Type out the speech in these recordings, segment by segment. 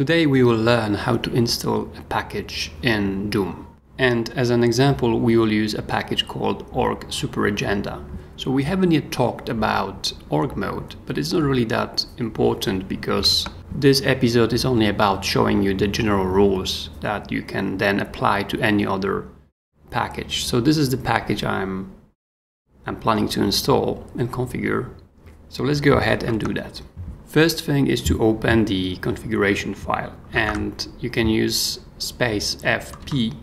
Today we will learn how to install a package in Doom. And as an example, we will use a package called org superagenda. So we haven't yet talked about org mode, but it's not really that important because this episode is only about showing you the general rules that you can then apply to any other package. So this is the package I'm I'm planning to install and configure. So let's go ahead and do that. First thing is to open the configuration file and you can use space fp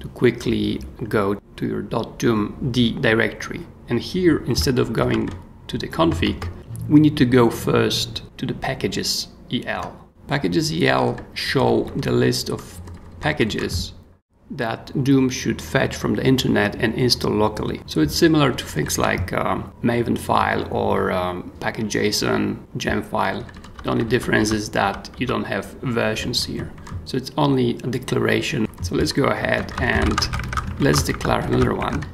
to quickly go to your .doomd directory. And here, instead of going to the config, we need to go first to the packages el. Packages el show the list of packages that Doom should fetch from the internet and install locally. So it's similar to things like um, Maven file or um, package.json, gem file. The only difference is that you don't have versions here. So it's only a declaration. So let's go ahead and let's declare another one.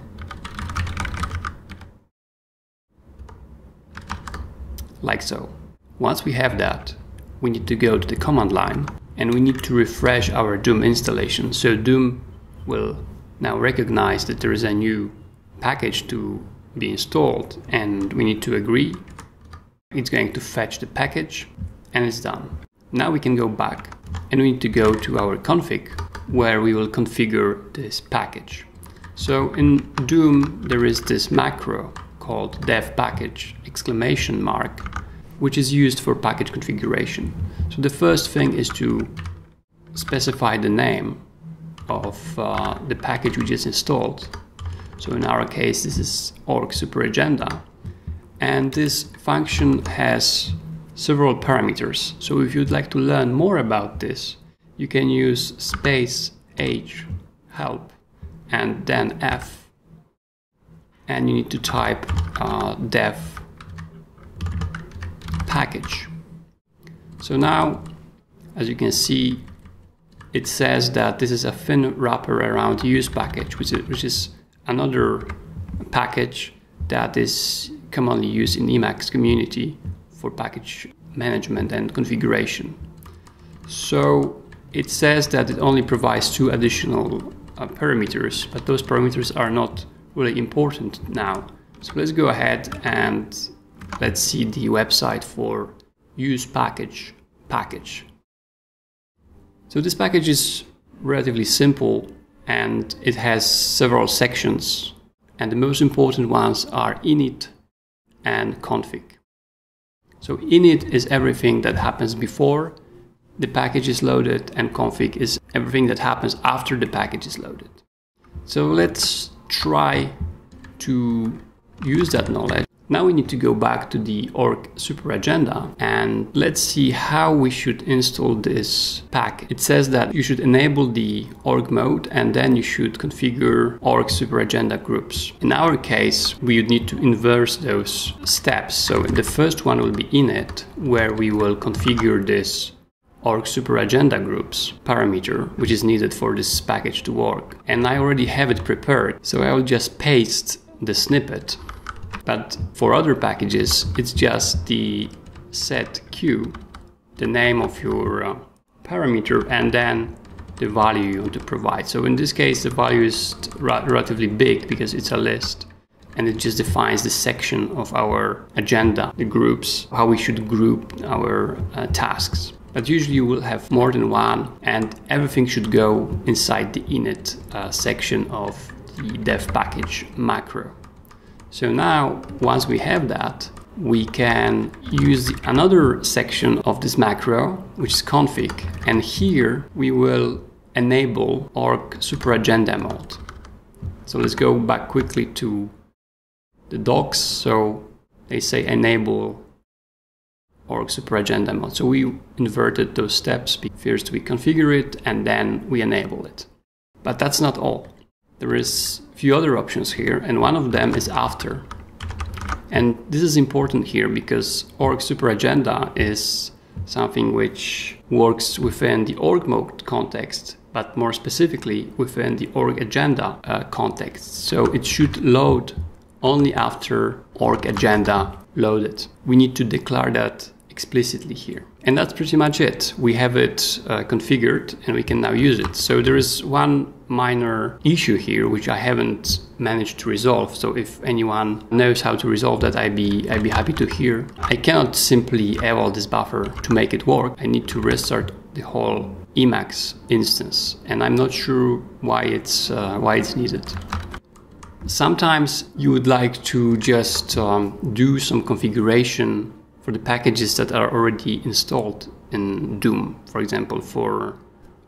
Like so. Once we have that, we need to go to the command line and we need to refresh our Doom installation. So Doom will now recognize that there is a new package to be installed and we need to agree. It's going to fetch the package and it's done. Now we can go back and we need to go to our config where we will configure this package. So in Doom there is this macro called def-package exclamation mark which is used for package configuration. So the first thing is to specify the name of uh, the package we just installed. So in our case, this is org superagenda. And this function has several parameters. So if you'd like to learn more about this, you can use space h help and then f and you need to type uh, dev package. So now, as you can see, it says that this is a thin wrapper around use package, which is, which is another package that is commonly used in Emacs community for package management and configuration. So it says that it only provides two additional uh, parameters, but those parameters are not really important now. So let's go ahead and let's see the website for use package package. So this package is relatively simple and it has several sections and the most important ones are init and config. So init is everything that happens before the package is loaded and config is everything that happens after the package is loaded. So let's try to use that knowledge now we need to go back to the org super agenda and let's see how we should install this pack. It says that you should enable the org mode and then you should configure org super agenda groups. In our case, we would need to inverse those steps. So the first one will be init where we will configure this org super agenda groups parameter, which is needed for this package to work. And I already have it prepared, so I will just paste the snippet but for other packages, it's just the set q, the name of your uh, parameter, and then the value you want to provide. So in this case, the value is relatively big because it's a list and it just defines the section of our agenda, the groups, how we should group our uh, tasks. But usually you will have more than one and everything should go inside the init uh, section of the def-package macro. So now, once we have that, we can use another section of this macro, which is config. And here we will enable org superagenda mode. So let's go back quickly to the docs. So they say enable org superagenda mode. So we inverted those steps. First we configure it and then we enable it. But that's not all. There is few other options here, and one of them is after. And this is important here because org super agenda is something which works within the org mode context, but more specifically within the org agenda uh, context. So it should load only after org agenda loaded. We need to declare that explicitly here. And that's pretty much it. We have it uh, configured and we can now use it. So there is one minor issue here which I haven't managed to resolve. So if anyone knows how to resolve that, I'd be I'd be happy to hear. I cannot simply eval this buffer to make it work. I need to restart the whole Emacs instance, and I'm not sure why it's uh, why it's needed. Sometimes you would like to just um, do some configuration for the packages that are already installed in Doom, for example, for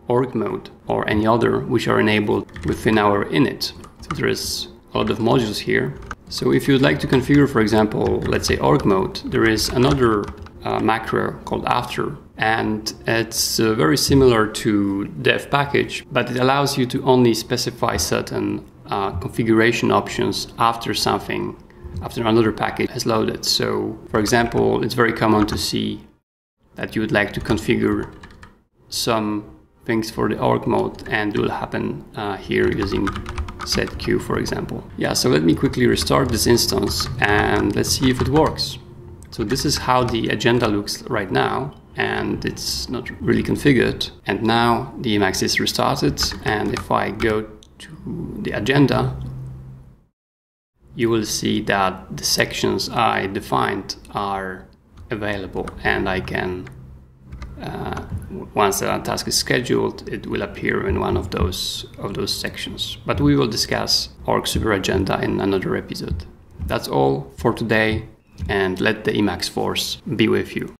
org mode or any other which are enabled within our init. So there is a lot of modules here. So if you'd like to configure, for example, let's say org mode, there is another uh, macro called after and it's uh, very similar to def-package, but it allows you to only specify certain uh, configuration options after something after another package has loaded. So for example, it's very common to see that you would like to configure some things for the org mode and it will happen uh, here using setq for example. Yeah, so let me quickly restart this instance and let's see if it works. So this is how the agenda looks right now and it's not really configured. And now the Emacs is restarted and if I go to the agenda, you will see that the sections I defined are available and I can, uh, once the task is scheduled, it will appear in one of those, of those sections. But we will discuss org super agenda in another episode. That's all for today and let the Emacs force be with you.